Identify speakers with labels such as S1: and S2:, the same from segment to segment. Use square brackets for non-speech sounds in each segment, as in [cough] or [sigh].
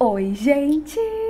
S1: Oi, gente!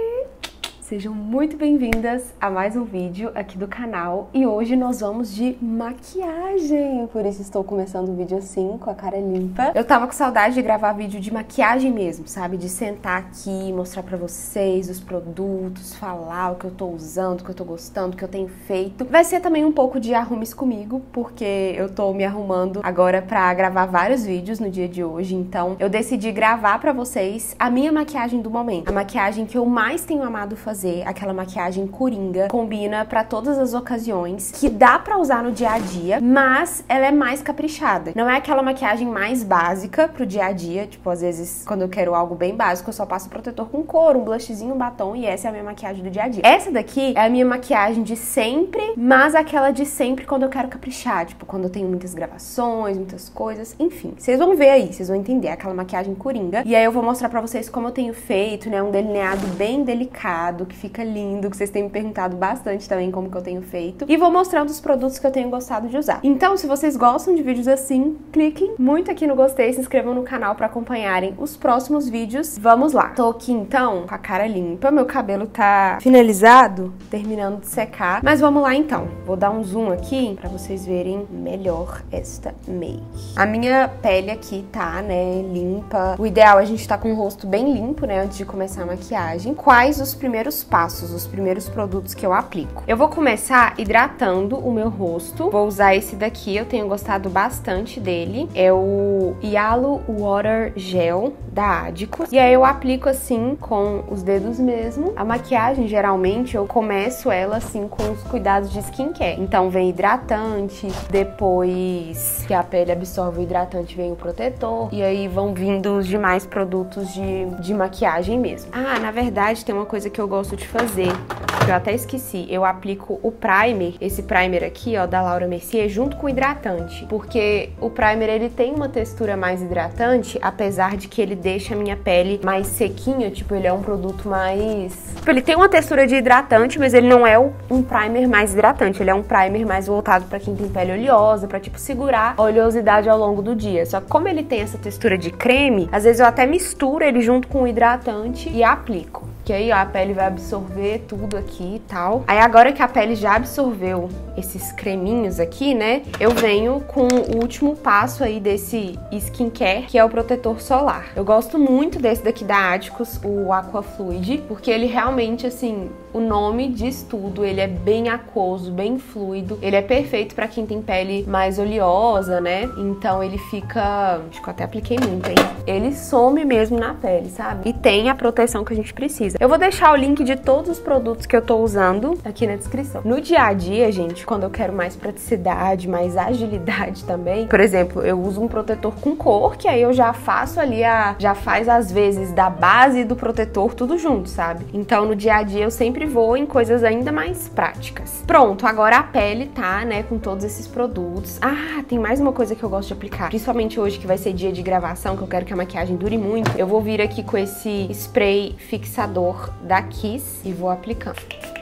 S1: Sejam muito bem-vindas a mais um vídeo aqui do canal e hoje nós vamos de maquiagem, por isso estou começando o vídeo assim, com a cara limpa. Eu tava com saudade de gravar vídeo de maquiagem mesmo, sabe? De sentar aqui, mostrar pra vocês os produtos, falar o que eu tô usando, o que eu tô gostando, o que eu tenho feito. Vai ser também um pouco de arrumes comigo, porque eu tô me arrumando agora pra gravar vários vídeos no dia de hoje, então eu decidi gravar pra vocês a minha maquiagem do momento, a maquiagem que eu mais tenho amado fazer fazer aquela maquiagem coringa, combina para todas as ocasiões, que dá para usar no dia a dia, mas ela é mais caprichada. Não é aquela maquiagem mais básica pro dia a dia, tipo, às vezes quando eu quero algo bem básico, eu só passo protetor com cor, um blushzinho, um batom e essa é a minha maquiagem do dia a dia. Essa daqui é a minha maquiagem de sempre, mas aquela de sempre quando eu quero caprichar, tipo, quando eu tenho muitas gravações, muitas coisas, enfim. Vocês vão ver aí, vocês vão entender aquela maquiagem coringa. E aí eu vou mostrar para vocês como eu tenho feito, né, um delineado bem delicado, que fica lindo, que vocês têm me perguntado bastante também como que eu tenho feito. E vou mostrando os produtos que eu tenho gostado de usar. Então, se vocês gostam de vídeos assim, cliquem muito aqui no gostei, se inscrevam no canal para acompanharem os próximos vídeos. Vamos lá. Tô aqui então com a cara limpa, meu cabelo tá finalizado, terminando de secar. Mas vamos lá então. Vou dar um zoom aqui para vocês verem melhor esta make. A minha pele aqui tá, né, limpa. O ideal é a gente tá com o rosto bem limpo, né, antes de começar a maquiagem. Quais os primeiros primeiros passos, os primeiros produtos que eu aplico. Eu vou começar hidratando o meu rosto. Vou usar esse daqui, eu tenho gostado bastante dele. É o Yalo Water Gel da Adicos. E aí eu aplico assim com os dedos mesmo. A maquiagem, geralmente, eu começo ela assim com os cuidados de skincare. Então vem hidratante, depois que a pele absorve o hidratante vem o protetor. E aí vão vindo os demais produtos de, de maquiagem mesmo. Ah, na verdade tem uma coisa que eu gosto gosto de fazer, que eu até esqueci, eu aplico o primer, esse primer aqui, ó, da Laura Mercier, junto com o hidratante, porque o primer, ele tem uma textura mais hidratante, apesar de que ele deixa a minha pele mais sequinha, tipo, ele é um produto mais... Tipo, ele tem uma textura de hidratante, mas ele não é um primer mais hidratante, ele é um primer mais voltado para quem tem pele oleosa, para tipo, segurar a oleosidade ao longo do dia. Só que como ele tem essa textura de creme, às vezes eu até misturo ele junto com o hidratante e aplico que aí ó, a pele vai absorver tudo aqui e tal. Aí agora que a pele já absorveu esses creminhos aqui, né, eu venho com o último passo aí desse skincare, que é o protetor solar. Eu gosto muito desse daqui da Aticos, o Aqua Fluid, porque ele realmente, assim, o nome diz tudo, ele é bem aquoso, bem fluido, ele é perfeito para quem tem pele mais oleosa, né, então ele fica, acho que eu até apliquei muito, hein, ele some mesmo na pele, sabe, e tem a proteção que a gente precisa Eu vou deixar o link de todos os produtos que eu tô usando aqui na descrição. No dia a dia, gente, quando eu quero mais praticidade, mais agilidade [laughs] também, por exemplo, eu uso um protetor com cor, que aí eu já faço ali a. já faz às vezes da base do protetor tudo junto, sabe? Então no dia a dia eu sempre vou em coisas ainda mais práticas. Pronto, agora a pele tá, né, com todos esses produtos. Ah, tem mais uma coisa que eu gosto de aplicar, principalmente hoje que vai ser dia de gravação, que eu quero que a maquiagem dure muito. Eu vou vir aqui com esse spray fixador da Kiss e vou aplicando.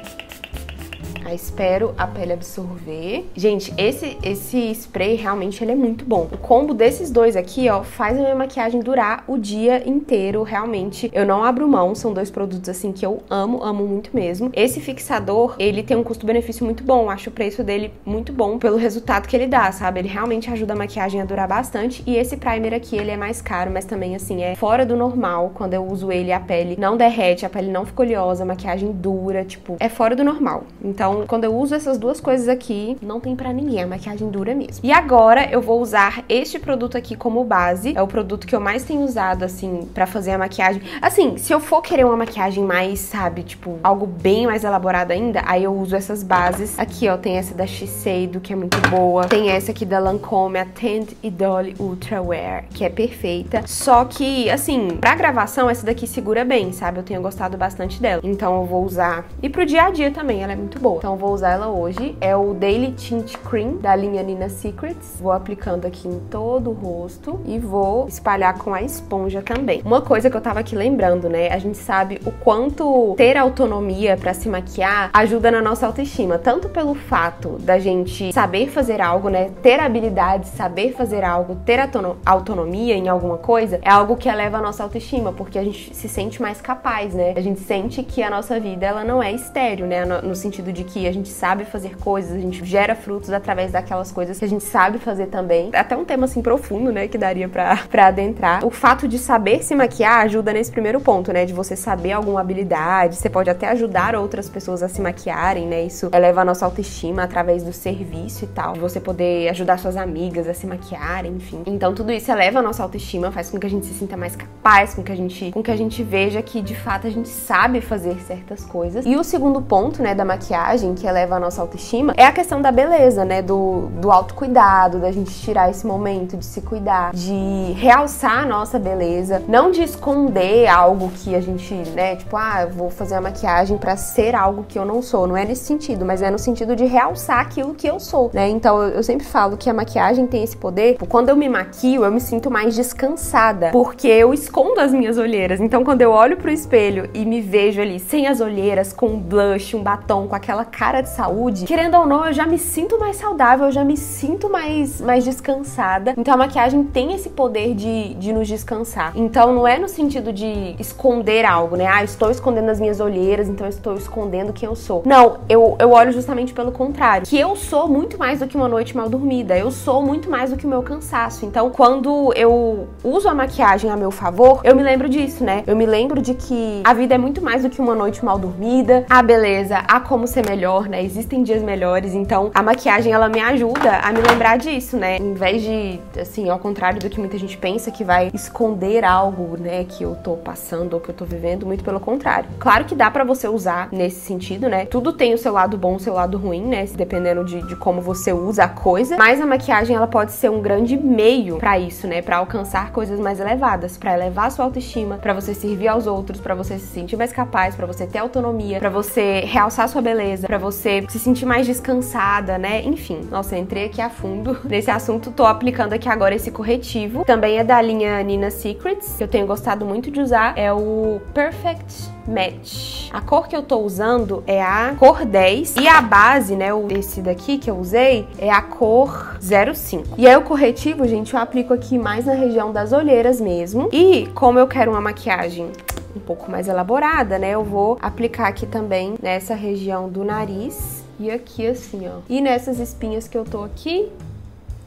S1: Aí espero a pele absorver. Gente, esse, esse spray realmente ele é muito bom. O combo desses dois aqui, ó, faz a minha maquiagem durar o dia inteiro, realmente. Eu não abro mão, são dois produtos assim que eu amo, amo muito mesmo. Esse fixador, ele tem um custo-benefício muito bom, acho o preço dele muito bom pelo resultado que ele dá, sabe? Ele realmente ajuda a maquiagem a durar bastante. E esse primer aqui, ele é mais caro, mas também assim, é fora do normal. Quando eu uso ele, a pele não derrete, a pele não fica oleosa, a maquiagem dura, tipo, é fora do normal. Então, então, quando eu uso essas duas coisas aqui, não tem pra ninguém, a maquiagem dura mesmo. E agora eu vou usar este produto aqui como base. É o produto que eu mais tenho usado, assim, pra fazer a maquiagem. Assim, se eu for querer uma maquiagem mais, sabe, tipo, algo bem mais elaborado ainda, aí eu uso essas bases. Aqui, ó, tem essa da Shiseido, que é muito boa. Tem essa aqui da Lancome, a Tint e Dolly Ultra Wear, que é perfeita. Só que, assim, pra gravação, essa daqui segura bem, sabe? Eu tenho gostado bastante dela. Então eu vou usar. E pro dia a dia também, ela é muito boa. Então vou usar ela hoje. É o Daily Tint Cream da linha Nina Secrets. Vou aplicando aqui em todo o rosto e vou espalhar com a esponja também. Uma coisa que eu tava aqui lembrando, né? A gente sabe o quanto ter autonomia para se maquiar ajuda na nossa autoestima, tanto pelo fato da gente saber fazer algo, né, ter habilidade, saber fazer algo, ter autonomia em alguma coisa, é algo que eleva a nossa autoestima, porque a gente se sente mais capaz, né? A gente sente que a nossa vida ela não é estéreo, né, no, no sentido de que a gente sabe fazer coisas, a gente gera frutos através daquelas coisas que a gente sabe fazer também. Até um tema assim profundo, né, que daria para [laughs] para adentrar. O fato de saber se maquiar ajuda nesse primeiro ponto, né, de você saber alguma habilidade, você pode até ajudar outras pessoas a se maquiarem, né? Isso eleva a nossa autoestima através do serviço e tal. Você poder ajudar suas amigas a se maquiarem, enfim. Então tudo isso eleva a nossa autoestima, faz com que a gente se sinta mais capaz, com que a gente, com que a gente veja que de fato a gente sabe fazer certas coisas. E o segundo ponto, né, da maquiagem que eleva a nossa autoestima é a questão da beleza, né, do, do autocuidado, da gente tirar esse momento de se cuidar, de realçar a nossa beleza, não de esconder algo que a gente, né, tipo, ah, eu vou fazer a maquiagem para ser algo que eu não sou. Não é nesse sentido, mas é no sentido de realçar aquilo que eu sou, né? Então eu sempre falo que a maquiagem tem esse poder. Quando eu me maquio, eu me sinto mais descansada, porque eu escondo as minhas olheiras. Então quando eu olho pro espelho e me vejo ali sem as olheiras, com um blush, um batom, com aquela cara de saúde, querendo ou não, eu já me sinto mais saudável, eu já me sinto mais, mais descansada. Então a maquiagem tem esse poder de, de nos descansar. Então não é no sentido de esconder algo, né? Ah, estou escondendo as minhas olheiras, então estou escondendo quem eu sou. Não, eu, eu olho justamente pelo contrário. Que eu sou muito mais do que uma noite mal dormida. Eu sou muito mais do que o meu cansaço. Então, quando eu uso a maquiagem a meu favor, eu me lembro disso, né? Eu me lembro de que a vida é muito mais do que uma noite mal dormida. A beleza, a como ser melhor, né? Existem dias melhores. Então, a maquiagem, ela me ajuda a me lembrar disso, né? Em vez de, assim, ao contrário do que muita gente pensa, que vai esconder algo, né? Que eu tô passando ou que eu tô vivendo, muito pelo contrário. Claro que dá para você usar nesse sentido, né? Tudo tem o seu lado bom, o seu lado ruim, né? Dependendo de, de como você usa a coisa. Mas a maquiagem, ela pode ser um grande meio para isso, né? Para alcançar coisas mais elevadas, para elevar sua autoestima, para você servir aos outros, para você se sentir mais capaz, para você ter autonomia, para você realçar sua beleza, para você se sentir mais descansada, né? Enfim, nossa, entrei aqui a fundo [laughs] nesse assunto, tô aplicando aqui agora esse corretivo. Também é da linha Nina Secrets, que eu tenho gostado muito de usar, é o Perfect Match. A cor que eu tô usando é a cor 10 e a base, né, esse daqui que eu usei, é a cor 05. E aí o corretivo, gente, eu aplico aqui mais na região das olheiras mesmo. E como eu quero uma maquiagem um pouco mais elaborada, né, eu vou aplicar aqui também nessa região do nariz e aqui assim, ó. E nessas espinhas que eu tô aqui,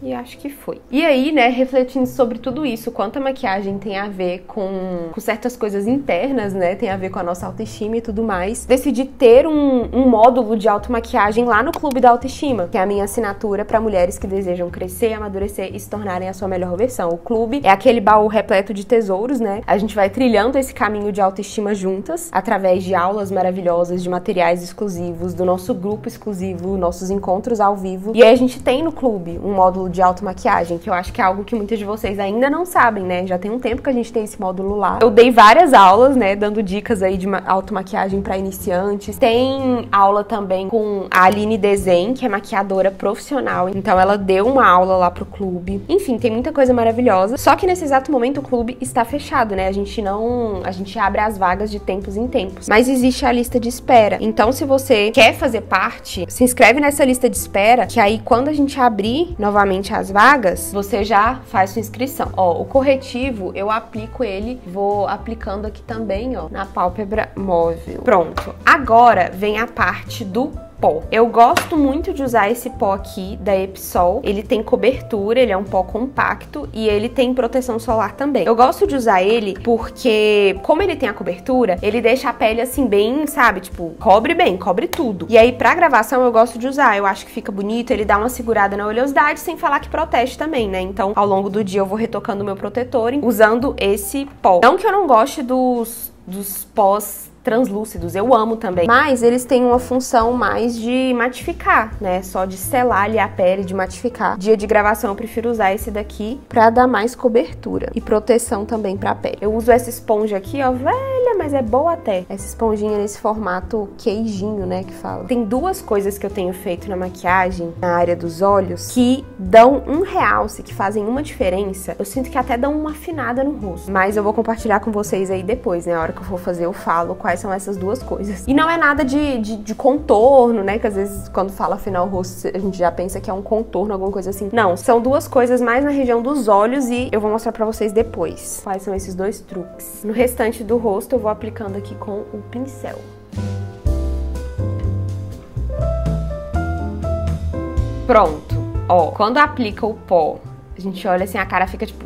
S1: e acho que foi. E aí, né, refletindo sobre tudo isso, quanto a maquiagem tem a ver com, com certas coisas internas, né, tem a ver com a nossa autoestima e tudo mais, decidi ter um, um módulo de automaquiagem lá no Clube da Autoestima, que é a minha assinatura para mulheres que desejam crescer, amadurecer e se tornarem a sua melhor versão. O clube é aquele baú repleto de tesouros, né? A gente vai trilhando esse caminho de autoestima juntas, através de aulas maravilhosas, de materiais exclusivos, do nosso grupo exclusivo, nossos encontros ao vivo. E aí a gente tem no clube um módulo de automaquiagem, que eu acho que é algo que muitas de vocês ainda não sabem, né? Já tem um tempo que a gente tem esse módulo lá. Eu dei várias aulas, né, dando dicas aí de automaquiagem para iniciantes. Tem aula também com a Aline Desen, que é maquiadora profissional. Então ela deu uma aula lá pro clube. Enfim, tem muita coisa maravilhosa. Só que nesse exato momento o clube está fechado, né? A gente não, a gente abre as vagas de tempos em tempos, mas existe a lista de espera. Então se você quer fazer parte, se inscreve nessa lista de espera, que aí quando a gente abrir novamente as vagas, você já faz sua inscrição. Ó, o corretivo, eu aplico ele, vou aplicando aqui também, ó, na pálpebra móvel. Pronto. Agora vem a parte do pó. Eu gosto muito de usar esse pó aqui da Epsol. Ele tem cobertura, ele é um pó compacto e ele tem proteção solar também. Eu gosto de usar ele porque, como ele tem a cobertura, ele deixa a pele assim bem, sabe, tipo, cobre bem, cobre tudo. E aí pra gravação eu gosto de usar, eu acho que fica bonito, ele dá uma segurada na oleosidade sem falar que protege também, né? Então, ao longo do dia eu vou retocando meu protetor usando esse pó. Não que eu não goste dos dos pós translúcidos, eu amo também. Mas eles têm uma função mais de matificar, né? Só de selar ali a pele, de matificar. Dia de gravação eu prefiro usar esse daqui pra dar mais cobertura e proteção também pra pele. Eu uso essa esponja aqui, ó, velha mas é boa até. Essa esponjinha nesse formato queijinho, né, que fala. Tem duas coisas que eu tenho feito na maquiagem, na área dos olhos, que dão um realce, que fazem uma diferença. Eu sinto que até dão uma afinada no rosto. Mas eu vou compartilhar com vocês aí depois, né? A hora que eu for fazer, eu falo quais são essas duas coisas. E não é nada de, de, de contorno, né? Que às vezes quando fala afinar o rosto, a gente já pensa que é um contorno, alguma coisa assim. Não, são duas coisas mais na região dos olhos e eu vou mostrar pra vocês depois quais são esses dois truques. No restante do rosto, eu vou aplicando aqui com o pincel. Pronto. Ó, quando aplica o pó, a gente olha assim, a cara fica tipo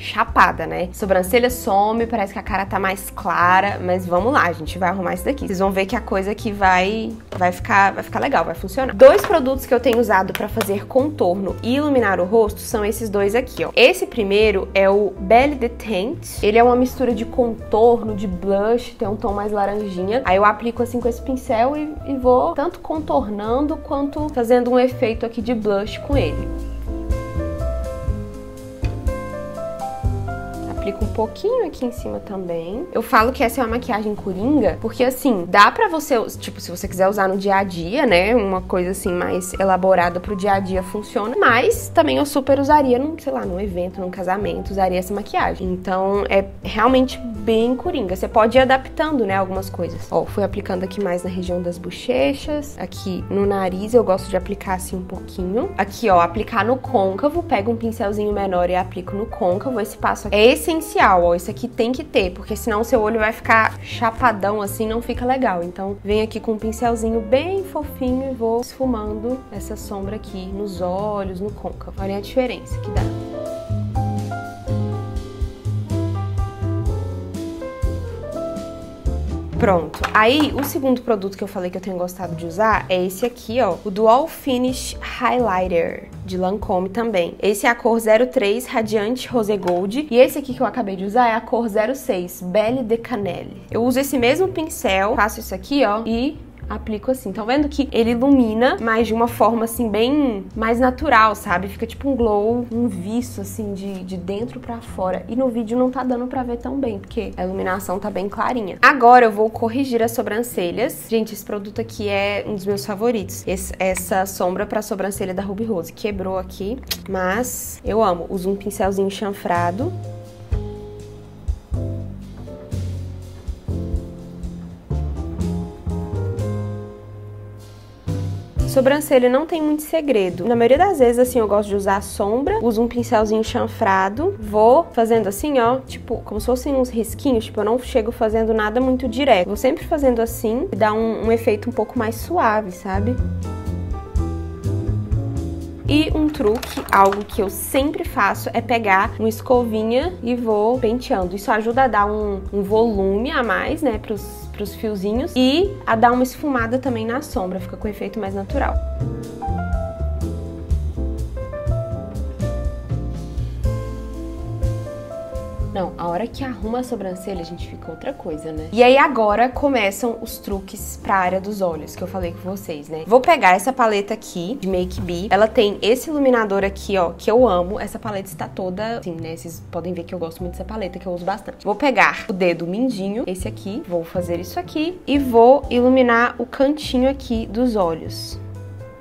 S1: chapada, né? Sobrancelha some, parece que a cara tá mais clara, mas vamos lá, a gente vai arrumar isso daqui. Vocês vão ver que a coisa aqui vai vai ficar vai ficar legal, vai funcionar. Dois produtos que eu tenho usado para fazer contorno e iluminar o rosto são esses dois aqui, ó. Esse primeiro é o Belly Detente. Ele é uma mistura de contorno, de blush, tem um tom mais laranjinha. Aí eu aplico assim com esse pincel e, e vou tanto contornando quanto fazendo um efeito aqui de blush com ele. Aplico um pouquinho aqui em cima também. Eu falo que essa é uma maquiagem coringa, porque assim, dá pra você, tipo, se você quiser usar no dia a dia, né, uma coisa assim mais elaborada pro dia a dia funciona, mas também eu super usaria num, sei lá, num evento, num casamento, usaria essa maquiagem. Então, é realmente bem coringa. Você pode ir adaptando, né, algumas coisas. Ó, fui aplicando aqui mais na região das bochechas, aqui no nariz eu gosto de aplicar assim um pouquinho. Aqui, ó, aplicar no côncavo, pego um pincelzinho menor e aplico no côncavo. Esse passo aqui esse essencial, ó. Isso aqui tem que ter, porque senão seu olho vai ficar chapadão assim, não fica legal. Então, vem aqui com um pincelzinho bem fofinho e vou esfumando essa sombra aqui nos olhos, no côncavo. Olha a diferença que dá. Pronto. Aí, o segundo produto que eu falei que eu tenho gostado de usar é esse aqui, ó. O Dual Finish Highlighter de Lancome também. Esse é a cor 03 Radiante Rose Gold. E esse aqui que eu acabei de usar é a cor 06 Belle de Cannelle. Eu uso esse mesmo pincel, faço isso aqui, ó, e aplico assim. Estão vendo que ele ilumina, mas de uma forma assim bem mais natural, sabe? Fica tipo um glow, um viço assim de, de dentro para fora. E no vídeo não tá dando pra ver tão bem, porque a iluminação tá bem clarinha. Agora eu vou corrigir as sobrancelhas. Gente, esse produto aqui é um dos meus favoritos. Esse, essa sombra pra sobrancelha da Ruby Rose. Quebrou aqui, mas eu amo. Uso um pincelzinho chanfrado Sobrancelha não tem muito segredo. Na maioria das vezes, assim, eu gosto de usar sombra, uso um pincelzinho chanfrado, vou fazendo assim, ó, tipo, como se fossem uns risquinhos, tipo, eu não chego fazendo nada muito direto. Vou sempre fazendo assim, dá um, um efeito um pouco mais suave, sabe? E um truque, algo que eu sempre faço, é pegar uma escovinha e vou penteando. Isso ajuda a dar um, um volume a mais, né, pros, pros fiozinhos e a dar uma esfumada também na sombra, fica com efeito mais natural. Não, a hora que arruma a sobrancelha, a gente fica outra coisa, né? E aí agora começam os truques pra área dos olhos, que eu falei com vocês, né? Vou pegar essa paleta aqui, de Make Be. Ela tem esse iluminador aqui, ó, que eu amo. Essa paleta está toda, assim, né? Vocês podem ver que eu gosto muito dessa paleta, que eu uso bastante. Vou pegar o dedo mindinho, esse aqui, vou fazer isso aqui e vou iluminar o cantinho aqui dos olhos.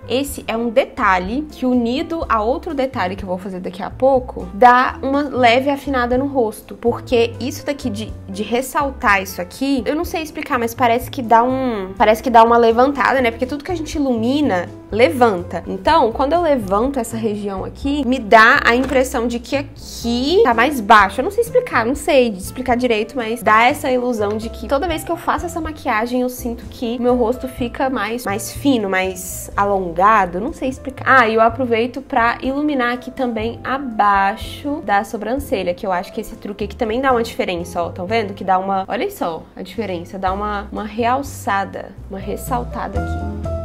S1: Esse é um detalhe que, unido a outro detalhe que eu vou fazer daqui a pouco, dá uma leve afinada no rosto. Porque isso daqui de, de ressaltar isso aqui, eu não sei explicar, mas parece que dá um. Parece que dá uma levantada, né? Porque tudo que a gente ilumina levanta. Então, quando eu levanto essa região aqui, me dá a impressão de que aqui tá mais baixo. Eu não sei explicar, não sei explicar direito, mas dá essa ilusão de que toda vez que eu faço essa maquiagem, eu sinto que meu rosto fica mais, mais fino, mais alongado. Não sei explicar. Ah, e eu aproveito pra iluminar aqui também abaixo da sobrancelha, que eu acho que esse truque aqui também dá uma diferença, ó. Estão vendo? Que dá uma. Olha só a diferença, dá uma, uma realçada, uma ressaltada aqui.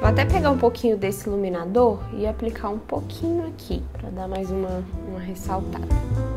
S1: Vou até pegar um pouquinho desse iluminador e aplicar um pouquinho aqui, para dar mais uma, uma ressaltada.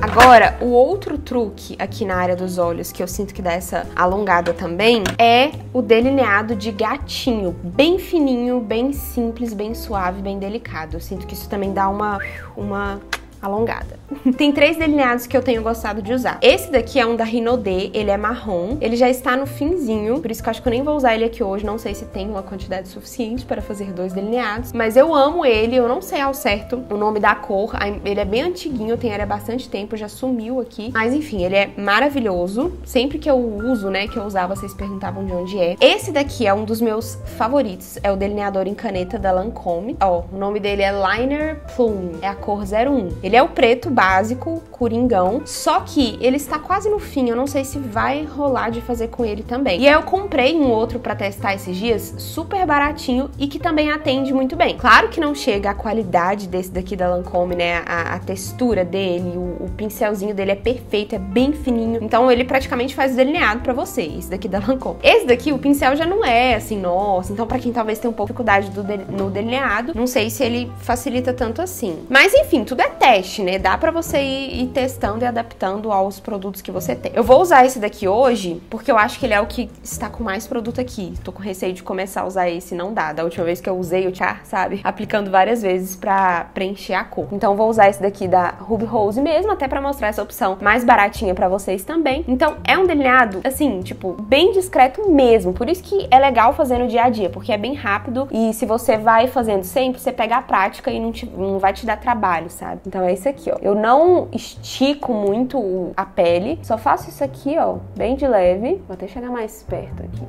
S1: Agora, o outro truque aqui na área dos olhos, que eu sinto que dá essa alongada também, é o delineado de gatinho. Bem fininho, bem simples, bem suave, bem delicado. Eu sinto que isso também dá uma, uma alongada. [laughs] Tem três delineados que eu tenho gostado de usar. Esse daqui é um da Rinode, ele é marrom, ele já está no finzinho, por isso que eu acho que eu nem vou usar ele aqui hoje, não sei se tem uma quantidade suficiente para fazer dois delineados, mas eu amo ele, eu não sei ao certo o nome da cor, ele é bem antiguinho, tenho ele há bastante tempo, já sumiu aqui, mas enfim, ele é maravilhoso, sempre que eu uso, né, que eu usava, vocês perguntavam de onde é. Esse daqui é um dos meus favoritos, é o delineador em caneta da Lancome, ó, o nome dele é Liner Plume, é a cor 01. Ele é o preto básico, coringão, só que ele está quase no fim, eu não sei se vai rolar de fazer com ele também. E aí eu comprei um outro para testar esses dias, super baratinho e que também atende muito bem. Claro que não chega à qualidade desse daqui da Lancome, né, a, a textura dele, o, o, pincelzinho dele é perfeito, é bem fininho, então ele praticamente faz delineado para você, esse daqui da Lancome. Esse daqui, o pincel já não é assim, nossa, então para quem talvez tenha um pouco de dificuldade do no delineado, não sei se ele facilita tanto assim. Mas enfim, tudo é teste, né? Dá para você ir, ir, testando e adaptando aos produtos que você tem. Eu vou usar esse daqui hoje porque eu acho que ele é o que está com mais produto aqui. Tô com receio de começar a usar esse não dá. Da última vez que eu usei o char, sabe? Aplicando várias vezes para preencher a cor. Então vou usar esse daqui da Ruby Rose mesmo, até para mostrar essa opção mais baratinha para vocês também. Então é um delineado assim, tipo, bem discreto mesmo. Por isso que é legal fazer no dia a dia, porque é bem rápido e se você vai fazendo sempre, você pega a prática e não, te, não vai te dar trabalho, sabe? Então é isso aqui, ó. Eu não estico muito a pele, só faço isso aqui, ó, bem de leve. Vou até chegar mais perto aqui.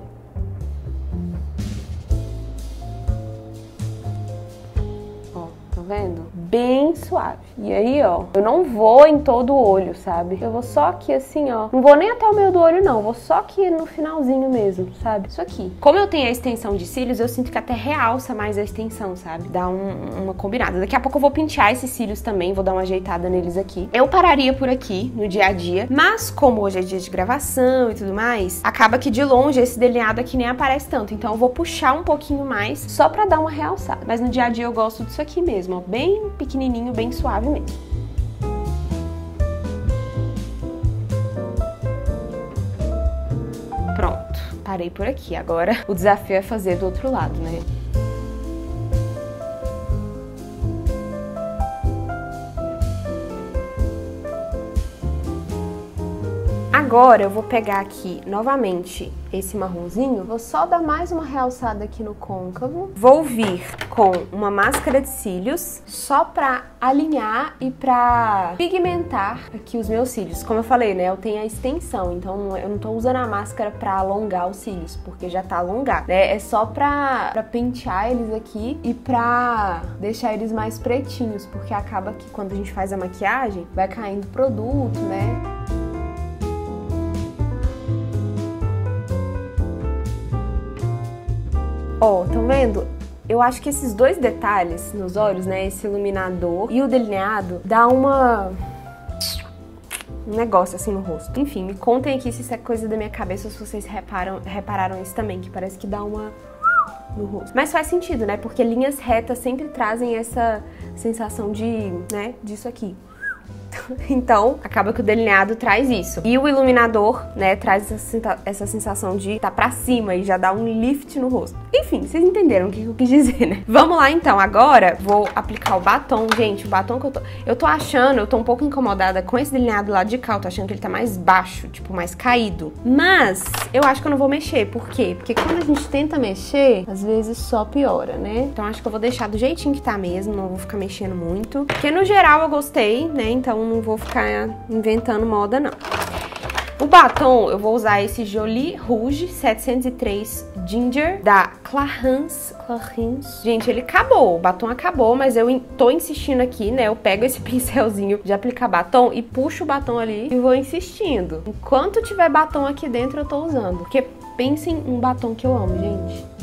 S1: vendo? Bem suave. E aí, ó, eu não vou em todo o olho, sabe? Eu vou só aqui assim, ó. Não vou nem até o meio do olho, não. Vou só aqui no finalzinho mesmo, sabe? Isso aqui. Como eu tenho a extensão de cílios, eu sinto que até realça mais a extensão, sabe? Dá um, uma combinada. Daqui a pouco eu vou pentear esses cílios também, vou dar uma ajeitada neles aqui. Eu pararia por aqui no dia a dia, mas como hoje é dia de gravação e tudo mais, acaba que de longe esse delineado aqui nem aparece tanto. Então eu vou puxar um pouquinho mais só pra dar uma realçada. Mas no dia a dia eu gosto disso aqui mesmo, ó, bem pequenininho, bem suave mesmo. Pronto, parei por aqui. Agora o desafio é fazer do outro lado, né? Agora eu vou pegar aqui novamente esse marronzinho, vou só dar mais uma realçada aqui no côncavo. Vou vir com uma máscara de cílios, só pra alinhar e pra pigmentar aqui os meus cílios. Como eu falei, né, eu tenho a extensão, então eu não tô usando a máscara pra alongar os cílios, porque já tá alongado, né? É só pra, pra pentear eles aqui e pra deixar eles mais pretinhos, porque acaba que quando a gente faz a maquiagem, vai caindo produto, né? Ó, oh, estão vendo? Eu acho que esses dois detalhes nos olhos, né, esse iluminador e o delineado, dá uma um negócio assim no rosto. Enfim, me contem aqui se isso é coisa da minha cabeça ou se vocês reparam, repararam isso também, que parece que dá uma no rosto. Mas faz sentido, né? Porque linhas retas sempre trazem essa sensação de, né, disso aqui. [laughs] Então, acaba que o delineado traz isso. E o iluminador, né, traz essa sensação de tá pra cima e já dá um lift no rosto. Enfim, vocês entenderam o que eu quis [laughs] dizer, né? Vamos lá então, agora vou aplicar o batom. Gente, o batom que eu tô... Eu tô achando, eu tô um pouco incomodada com esse delineado lá de cá, eu tô achando que ele tá mais baixo, tipo, mais caído. Mas, eu acho que eu não vou mexer. Por quê? Porque quando a gente tenta mexer, às vezes só piora, né? Então acho que eu vou deixar do jeitinho que tá mesmo, não vou ficar mexendo muito. Porque no geral eu gostei, né? Então não vou ficar inventando moda, não. O batom, eu vou usar esse Jolie Rouge 703 Ginger da Clarins. Clarins. Gente, ele acabou, o batom acabou, mas eu tô insistindo aqui, né? Eu pego esse [laughs] pincelzinho de aplicar batom e puxo o batom ali e vou insistindo. Enquanto tiver batom aqui dentro, eu tô usando. Porque pensem um batom que eu amo, gente.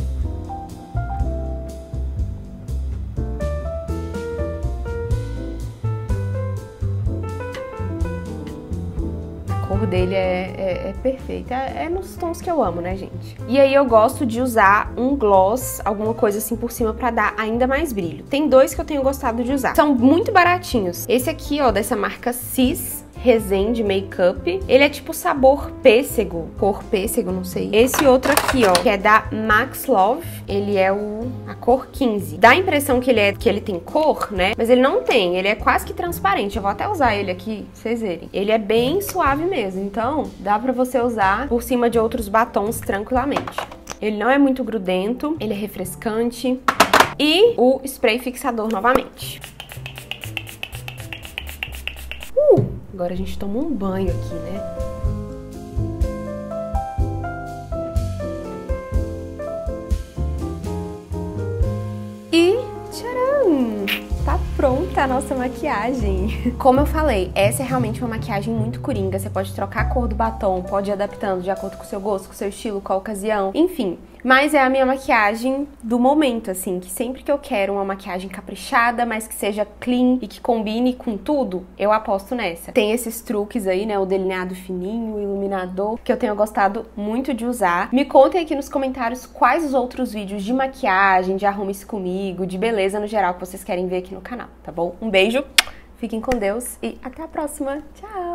S1: Dele é, é, é perfeita. É, é, nos tons que eu amo, né, gente? E aí eu gosto de usar um gloss, alguma coisa assim por cima pra dar ainda mais brilho. Tem dois que eu tenho gostado de usar. São muito baratinhos. Esse aqui, ó, dessa marca Cis, Resende Makeup. Ele é tipo sabor pêssego, cor pêssego, não sei. Esse outro aqui, ó, que é da Max Love. Ele é o a cor 15. Dá a impressão que ele é que ele tem cor, né? Mas ele não tem, ele é quase que transparente. Eu vou até usar ele aqui, pra vocês verem. Ele é bem suave mesmo, então dá pra você usar por cima de outros batons tranquilamente. Ele não é muito grudento, ele é refrescante. E o spray fixador novamente. Agora a gente toma um banho aqui, né? E tcharam! Tá pronta a nossa maquiagem. Como eu falei, essa é realmente uma maquiagem muito coringa. Você pode trocar a cor do batom, pode ir adaptando de acordo com o seu gosto, com o seu estilo, com a ocasião, enfim. Mas é a minha maquiagem do momento, assim, que sempre que eu quero uma maquiagem caprichada, mas que seja clean e que combine com tudo, eu aposto nessa. Tem esses truques aí, né? O delineado fininho, o iluminador, que eu tenho gostado muito de usar. Me contem aqui nos comentários quais os outros vídeos de maquiagem, de arrume-se comigo, de beleza no geral que vocês querem ver aqui no canal, tá bom? Um beijo, fiquem com Deus e até a próxima. Tchau!